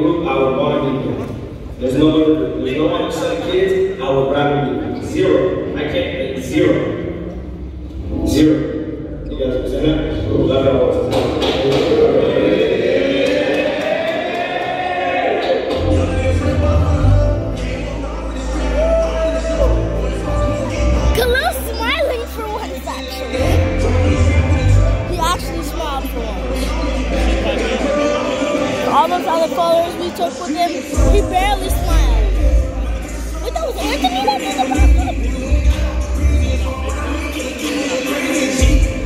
group, I would to be. There's no. There's no of kids, I would rather be. Zero. I can't, zero. Zero. You guys understand that? Other photos we took with him, he barely smiled. Wait, that was Anthony that the